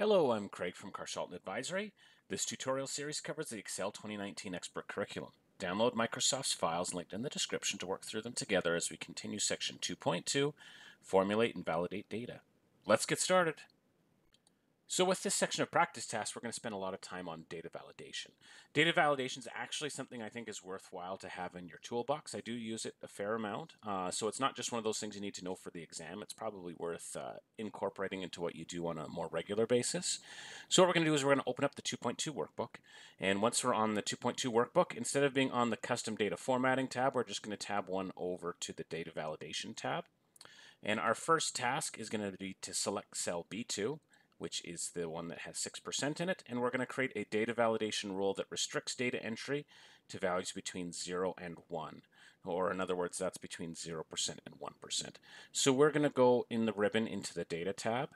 Hello, I'm Craig from Carshalton Advisory. This tutorial series covers the Excel 2019 Expert Curriculum. Download Microsoft's files linked in the description to work through them together as we continue section 2.2, Format and Validate Data. Let's get started. So with this section of practice tasks, we're going to spend a lot of time on data validation. Data validation is actually something I think is worthwhile to have in your toolbox. I do use it a fair amount. Uh, so it's not just one of those things you need to know for the exam. It's probably worth uh, incorporating into what you do on a more regular basis. So what we're going to do is we're going to open up the 2.2 workbook. And once we're on the 2.2 workbook, instead of being on the custom data formatting tab, we're just going to tab one over to the data validation tab. And our first task is going to be to select cell B2 which is the one that has 6% in it, and we're going to create a data validation rule that restricts data entry to values between 0 and 1, or in other words, that's between 0% and 1%. So we're going to go in the ribbon into the Data tab.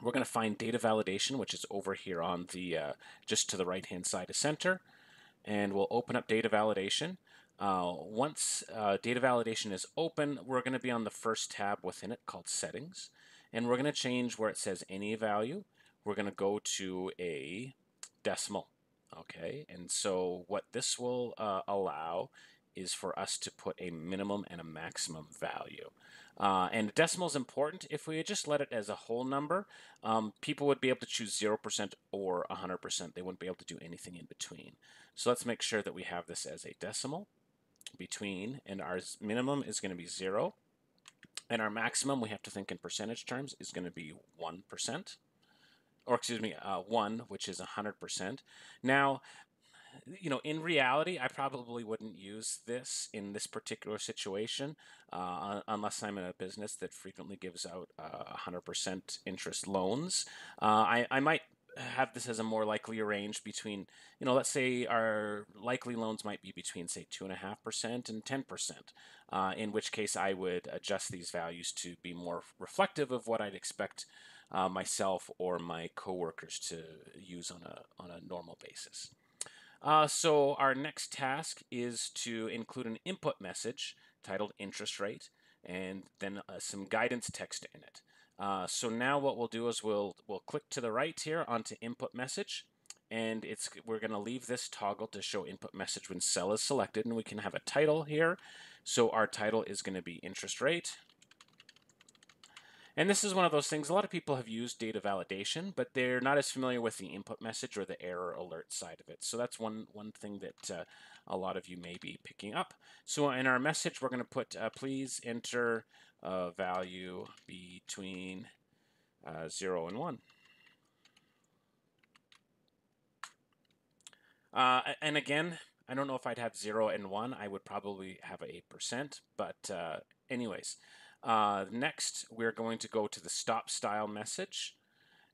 We're going to find Data Validation, which is over here on the, uh, just to the right-hand side of center, and we'll open up Data Validation. Uh, once uh, data validation is open, we're going to be on the first tab within it called Settings and we're going to change where it says any value. We're going to go to a decimal. Okay, and so what this will uh, allow is for us to put a minimum and a maximum value. Uh, and decimal is important. If we just let it as a whole number, um, people would be able to choose 0% or 100%. They wouldn't be able to do anything in between. So let's make sure that we have this as a decimal between, and our minimum is going to be 0. And our maximum, we have to think in percentage terms, is going to be 1%, or excuse me, uh, 1, which is 100%. Now, you know, in reality, I probably wouldn't use this in this particular situation uh, unless I'm in a business that frequently gives out uh, 100% interest loans. Uh, I, I might have this as a more likely range between, you know, let's say our likely loans might be between, say, 2.5% and 10%, uh, in which case I would adjust these values to be more reflective of what I'd expect uh, myself or my coworkers to use on a, on a normal basis. Uh, so our next task is to include an input message titled interest rate and then uh, some guidance text in it. Uh, so now what we'll do is we'll we'll click to the right here onto input message and it's we're going to leave this toggle to show input message when cell is selected and we can have a title here. So our title is going to be interest rate. And this is one of those things, a lot of people have used data validation, but they're not as familiar with the input message or the error alert side of it. So that's one, one thing that uh, a lot of you may be picking up. So in our message, we're going to put, uh, please enter a value between uh, 0 and 1. Uh, and again, I don't know if I'd have 0 and 1. I would probably have a percent. But uh, anyways, uh, next we're going to go to the stop style message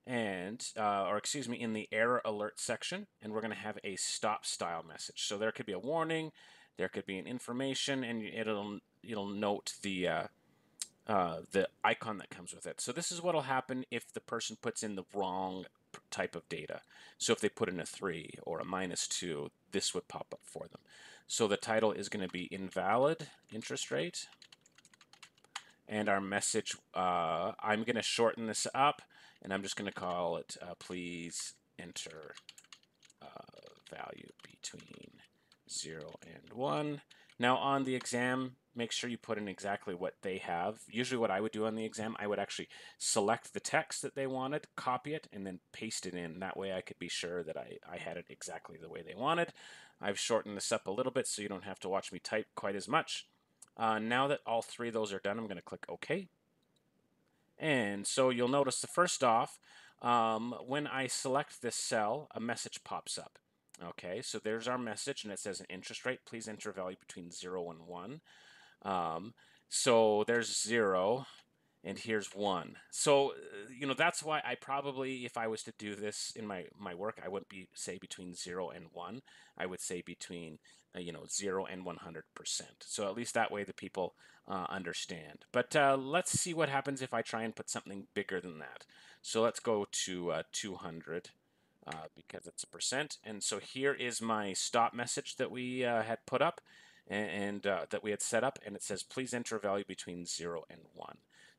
and uh, or excuse me in the error alert section and we're going to have a stop style message so there could be a warning there could be an information and it'll it'll note the uh, uh, the icon that comes with it. So this is what will happen if the person puts in the wrong type of data. So if they put in a 3 or a minus 2, this would pop up for them. So the title is going to be invalid interest rate. And our message, uh, I'm going to shorten this up, and I'm just going to call it, uh, please enter uh, value between 0 and 1. Now on the exam make sure you put in exactly what they have. Usually what I would do on the exam, I would actually select the text that they wanted, copy it, and then paste it in. That way I could be sure that I, I had it exactly the way they wanted. I've shortened this up a little bit so you don't have to watch me type quite as much. Uh, now that all three of those are done, I'm going to click OK. And so you'll notice the first off, um, when I select this cell, a message pops up. Okay, so there's our message, and it says an interest rate. Please enter a value between 0 and 1. Um, so there's zero and here's one. So, uh, you know, that's why I probably, if I was to do this in my, my work, I wouldn't be say between zero and one. I would say between, uh, you know, zero and 100%. So at least that way the people uh, understand. But uh, let's see what happens if I try and put something bigger than that. So let's go to uh, 200. Uh, because it's a percent. And so here is my stop message that we had put up and, and that we had set up and it says please enter a value between 0 and 1.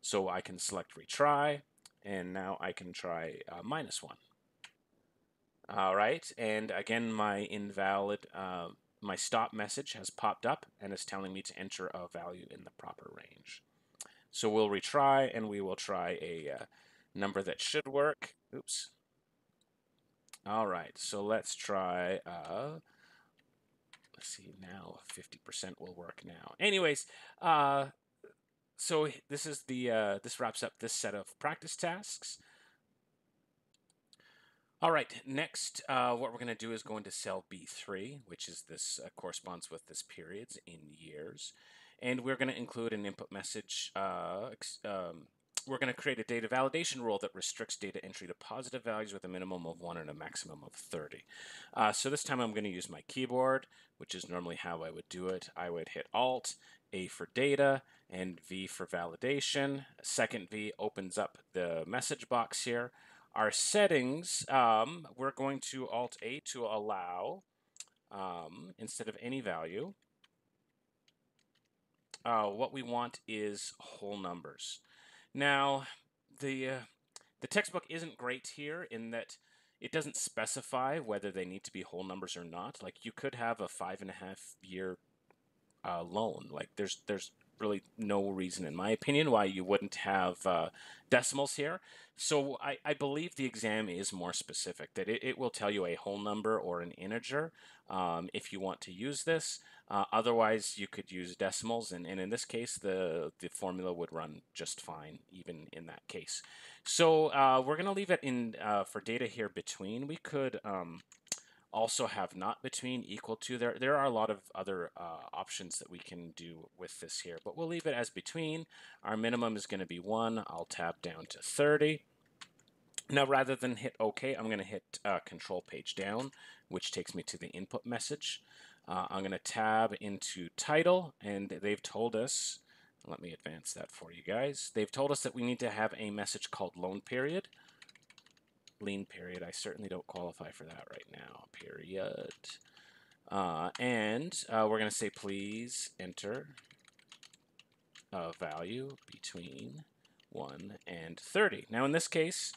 So I can select retry and now I can try uh, minus 1. All right, and again, my invalid, uh, my stop message has popped up and is telling me to enter a value in the proper range. So we'll retry, and we will try a uh, number that should work. Oops. All right, so let's try, uh, let's see, now 50% will work now. Anyways, uh, so this is the, uh, this wraps up this set of practice tasks. All right, next, uh, what we're going to do is go into cell B3, which is this uh, corresponds with this periods in years. And we're going to include an input message. Uh, um, we're going to create a data validation rule that restricts data entry to positive values with a minimum of 1 and a maximum of 30. Uh, so this time I'm going to use my keyboard, which is normally how I would do it. I would hit Alt, A for data, and V for validation. Second V opens up the message box here. Our settings, um, we're going to Alt A to allow, um, instead of any value, uh, what we want is whole numbers. Now, the, uh, the textbook isn't great here in that it doesn't specify whether they need to be whole numbers or not. Like you could have a five and a half year uh, loan. Like there's there's really no reason, in my opinion, why you wouldn't have uh, decimals here. So I, I believe the exam is more specific, that it, it will tell you a whole number or an integer um, if you want to use this. Uh, otherwise, you could use decimals, and, and in this case, the, the formula would run just fine, even in that case. So uh, we're going to leave it in uh, for data here between. We could um, also have not between equal to. There, there are a lot of other uh, options that we can do with this here, but we'll leave it as between. Our minimum is going to be 1. I'll tab down to 30. Now, rather than hit OK, I'm going to hit uh, Control Page Down, which takes me to the input message. Uh, I'm going to tab into Title, and they've told us, let me advance that for you guys. They've told us that we need to have a message called Loan Period lean period. I certainly don't qualify for that right now. Period. Uh, and uh, we're going to say please enter a value between 1 and 30. Now in this case,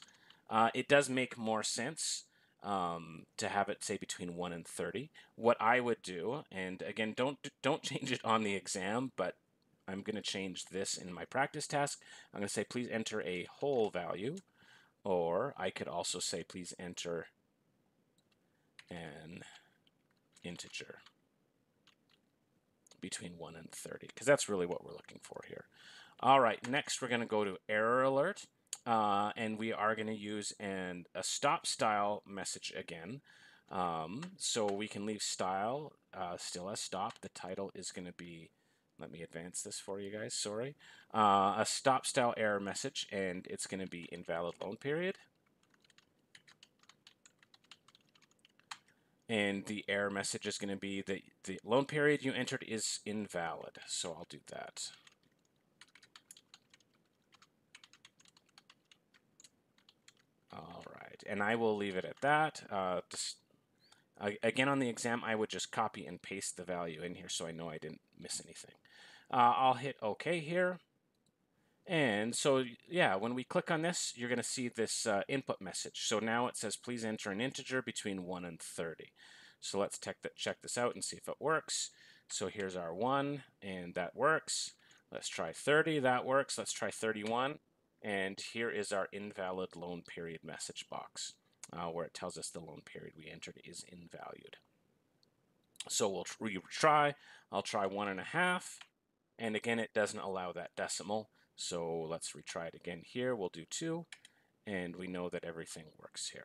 uh, it does make more sense um, to have it say between 1 and 30. What I would do, and again, don't don't change it on the exam, but I'm going to change this in my practice task. I'm going to say please enter a whole value or I could also say, please enter an integer between 1 and 30, because that's really what we're looking for here. All right, next we're going to go to error alert, uh, and we are going to use an, a stop style message again. Um, so we can leave style uh, still as stop. The title is going to be let me advance this for you guys, sorry. Uh, a stop style error message, and it's going to be invalid loan period. And the error message is going to be that the loan period you entered is invalid. So I'll do that. All right, and I will leave it at that. Uh, again, on the exam, I would just copy and paste the value in here so I know I didn't miss anything. Uh, I'll hit OK here. And so, yeah, when we click on this, you're going to see this uh, input message. So now it says, please enter an integer between 1 and 30. So let's check this out and see if it works. So here's our 1, and that works. Let's try 30, that works. Let's try 31. And here is our invalid loan period message box, uh, where it tells us the loan period we entered is invalued. So we'll retry. I'll try one and a half. And again, it doesn't allow that decimal. So let's retry it again here. We'll do 2, and we know that everything works here.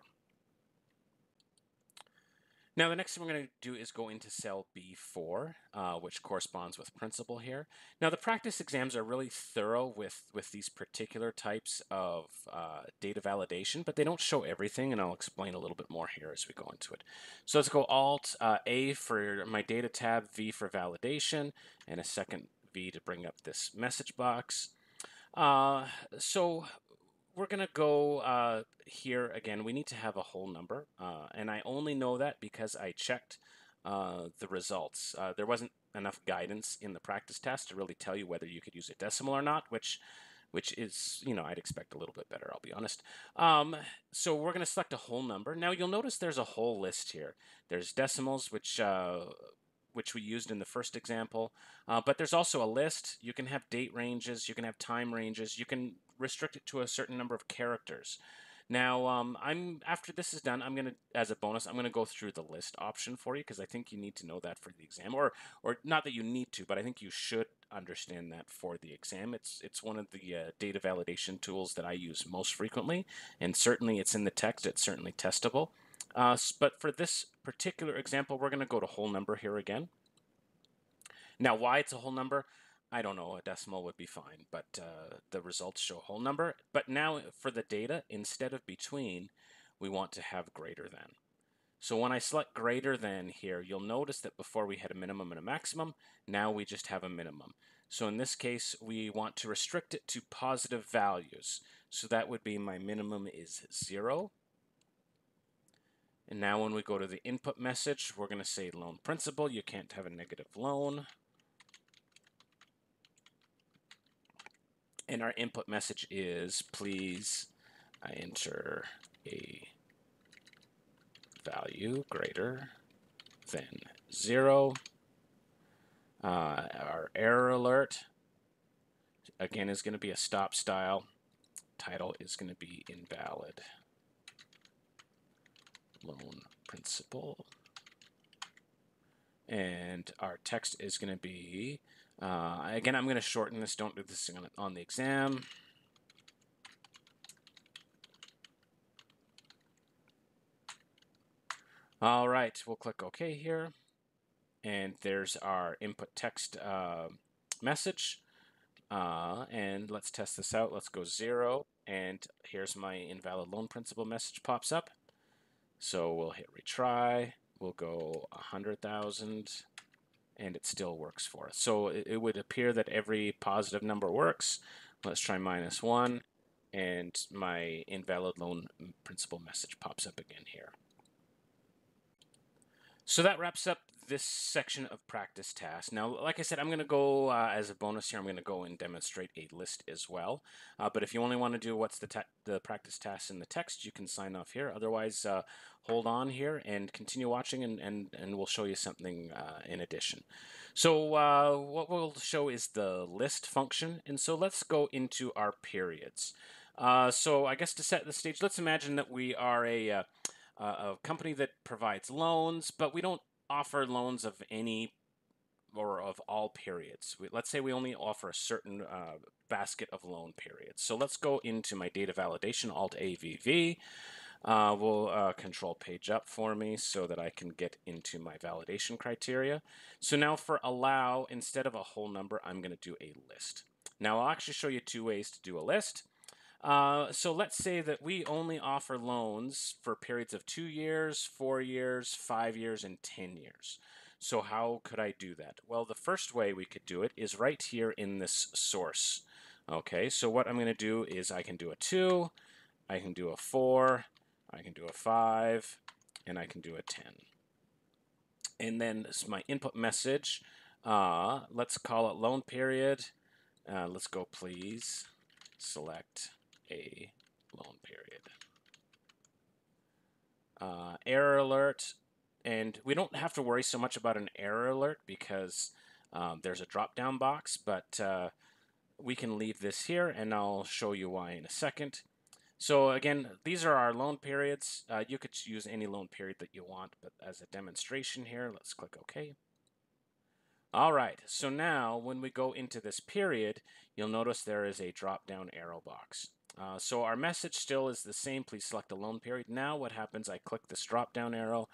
Now the next thing we're going to do is go into cell B4, uh, which corresponds with principal here. Now the practice exams are really thorough with, with these particular types of uh, data validation, but they don't show everything, and I'll explain a little bit more here as we go into it. So let's go Alt uh, A for my data tab, V for validation, and a second To bring up this message box. Uh, so we're going to go uh, here again. We need to have a whole number, uh, and I only know that because I checked uh, the results. Uh, there wasn't enough guidance in the practice test to really tell you whether you could use a decimal or not, which which is, you know, I'd expect a little bit better, I'll be honest. Um, so we're going to select a whole number. Now you'll notice there's a whole list here. There's decimals, which uh, which we used in the first example, uh, but there's also a list. You can have date ranges, you can have time ranges, you can restrict it to a certain number of characters. Now, um, I'm after this is done, I'm gonna, as a bonus, I'm gonna go through the list option for you because I think you need to know that for the exam, or or not that you need to, but I think you should understand that for the exam. It's it's one of the uh, data validation tools that I use most frequently, and certainly it's in the text. It's certainly testable. Uh, but for this particular example, we're gonna go to whole number here again. Now, why it's a whole number? I don't know, a decimal would be fine, but uh, the results show whole number. But now for the data, instead of between, we want to have greater than. So when I select greater than here, you'll notice that before we had a minimum and a maximum, now we just have a minimum. So in this case, we want to restrict it to positive values. So that would be my minimum is zero. And now when we go to the input message, we're going to say loan principal. You can't have a negative loan. and our input message is please I enter a value greater than zero. Uh, our error alert again is going to be a stop style. Title is going to be invalid. Loan principal. And our text is going to be uh, again, I'm going to shorten this. Don't do this on, on the exam. All right, we'll click OK here. And there's our input text uh, message. Uh, and let's test this out. Let's go zero. And here's my invalid loan principal message pops up. So we'll hit retry. We'll go 100,000 and it still works for us. So it, it would appear that every positive number works. Let's try minus 1, and my invalid loan principal message pops up again here. So that wraps up this section of practice tasks. Now, like I said, I'm going to go uh, as a bonus here. I'm going to go and demonstrate a list as well. Uh, but if you only want to do what's the the practice tasks in the text, you can sign off here. Otherwise, uh, hold on here and continue watching, and and and we'll show you something uh, in addition. So uh, what we'll show is the list function, and so let's go into our periods. Uh, so I guess to set the stage, let's imagine that we are a a company that provides loans, but we don't offer loans of any or of all periods. We, let's say we only offer a certain uh, basket of loan periods. So let's go into my data validation, Alt AVV. Uh, will uh, control page up for me so that I can get into my validation criteria. So now for allow, instead of a whole number, I'm going to do a list. Now I'll actually show you two ways to do a list. Uh, so let's say that we only offer loans for periods of two years, four years, five years, and 10 years. So how could I do that? Well, the first way we could do it is right here in this source. Okay, so what I'm going to do is I can do a 2, I can do a 4, I can do a 5, and I can do a 10. And then this is my input message. Uh, let's call it loan period. Uh, let's go please select a loan period. Uh, error alert, and we don't have to worry so much about an error alert because um, there's a drop-down box, but uh, we can leave this here, and I'll show you why in a second. So again, these are our loan periods. Uh, you could use any loan period that you want, but as a demonstration here, let's click OK. All right, so now when we go into this period, you'll notice there is a drop-down arrow box. Uh, so our message still is the same. Please select a loan period. Now what happens, I click this drop down arrow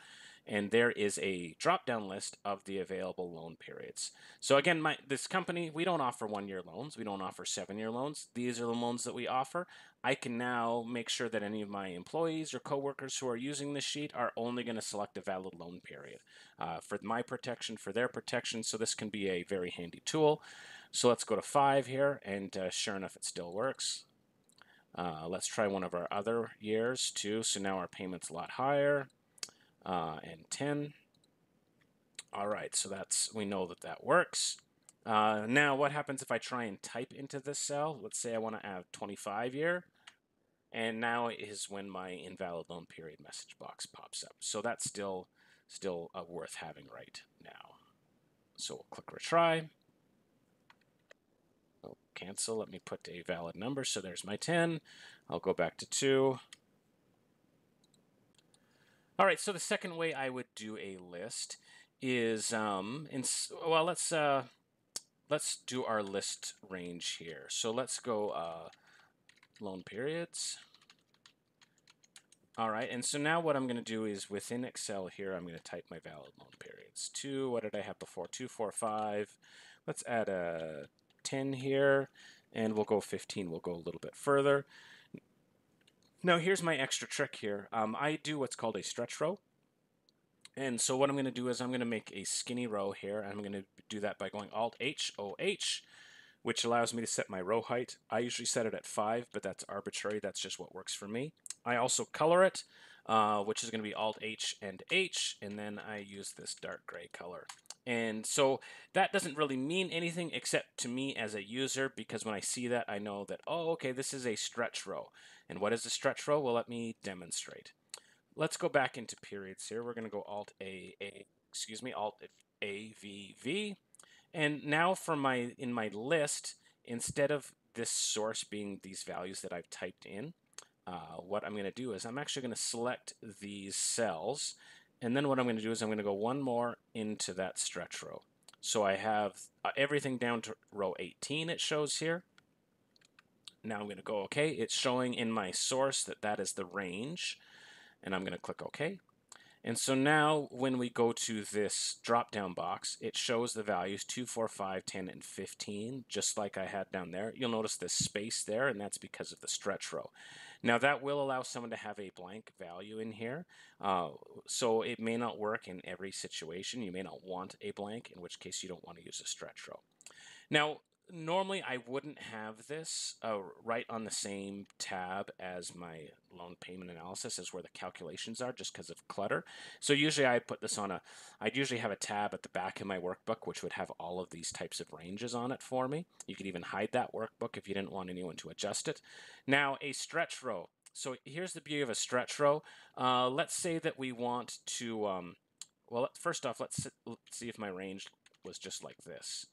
and there is a drop down list of the available loan periods. So again, my, this company, we don't offer one year loans. We don't offer seven year loans. These are the loans that we offer. I can now make sure that any of my employees or coworkers who are using this sheet are only going to select a valid loan period uh, for my protection, for their protection. So this can be a very handy tool. So let's go to five here and uh, sure enough, it still works. Uh, let's try one of our other years too. So now our payment's a lot higher. Uh, and 10. All right, so that's we know that that works. Uh, now, what happens if I try and type into this cell? Let's say I want to add 25 year, and now is when my invalid loan period message box pops up. So that's still still uh, worth having right now. So we'll click retry. Cancel. Let me put a valid number. So there's my 10. I'll go back to 2. All right, so the second way I would do a list is, um, in, well, let's uh, let's do our list range here. So let's go uh, loan periods. All right, and so now what I'm going to do is within Excel here, I'm going to type my valid loan periods. Two, what did I have before? Two, four, five. Let's add a 10 here, and we'll go 15. We'll go a little bit further. Now here's my extra trick here. Um, I do what's called a stretch row. And so what I'm going to do is I'm going to make a skinny row here. I'm going to do that by going Alt-H-O-H, which allows me to set my row height. I usually set it at 5, but that's arbitrary. That's just what works for me. I also color it, uh, which is going to be Alt-H and H, and then I use this dark gray color. And so that doesn't really mean anything except to me as a user because when I see that, I know that, oh, okay, this is a stretch row. And what is a stretch row? Well, let me demonstrate. Let's go back into periods here. We're going to go Alt A, A, excuse me, Alt A, V, V. And now for my, in my list, instead of this source being these values that I've typed in, uh, what I'm going to do is I'm actually going to select these cells and then what I'm going to do is I'm going to go one more into that stretch row. So I have uh, everything down to row 18 it shows here. Now I'm going to go OK. It's showing in my source that that is the range. And I'm going to click OK. And so now when we go to this drop-down box, it shows the values 2, 4, 5, 10, and 15, just like I had down there. You'll notice this space there, and that's because of the stretch row. Now that will allow someone to have a blank value in here. Uh, so it may not work in every situation. You may not want a blank, in which case you don't want to use a stretch row. Now, normally I wouldn't have this uh, right on the same tab as my loan payment analysis is where the calculations are just because of clutter. So usually I put this on a, I'd usually have a tab at the back of my workbook which would have all of these types of ranges on it for me. You could even hide that workbook if you didn't want anyone to adjust it. Now a stretch row. So here's the beauty of a stretch row. Uh, let's say that we want to, um, well first off let's, let's see if my range was just like this.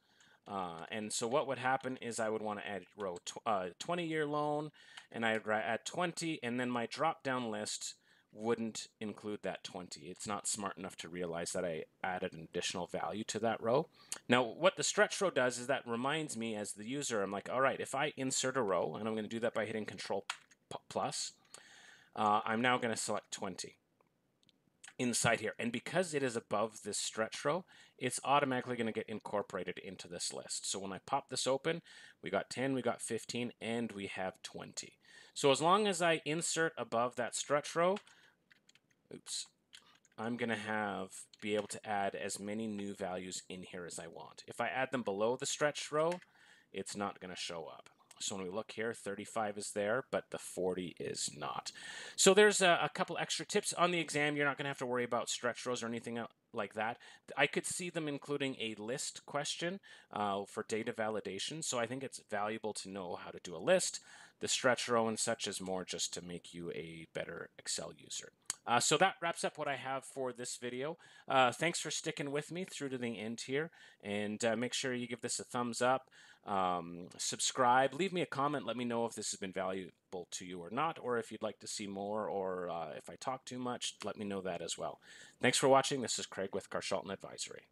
Uh, and so what would happen is I would want to add row tw uh, 20 year loan and I'd add 20 and then my drop down list wouldn't include that 20. It's not smart enough to realize that I added an additional value to that row. Now what the stretch row does is that reminds me as the user, I'm like, all right, if I insert a row, and I'm going to do that by hitting control plus, uh, I'm now going to select 20 inside here. And because it is above this stretch row, it's automatically going to get incorporated into this list. So when I pop this open, we got 10, we got 15, and we have 20. So as long as I insert above that stretch row, oops, I'm going to have, be able to add as many new values in here as I want. If I add them below the stretch row, it's not going to show up. So when we look here, 35 is there, but the 40 is not. So there's a, a couple extra tips on the exam. You're not going to have to worry about stretch rows or anything like that. I could see them including a list question uh, for data validation. So I think it's valuable to know how to do a list. The stretch row and such is more just to make you a better Excel user. Uh, so that wraps up what I have for this video. Uh, thanks for sticking with me through to the end here. And uh, make sure you give this a thumbs up, um, subscribe, leave me a comment. Let me know if this has been valuable to you or not, or if you'd like to see more, or uh, if I talk too much, let me know that as well. Thanks for watching. This is Craig with Carshalton Advisory.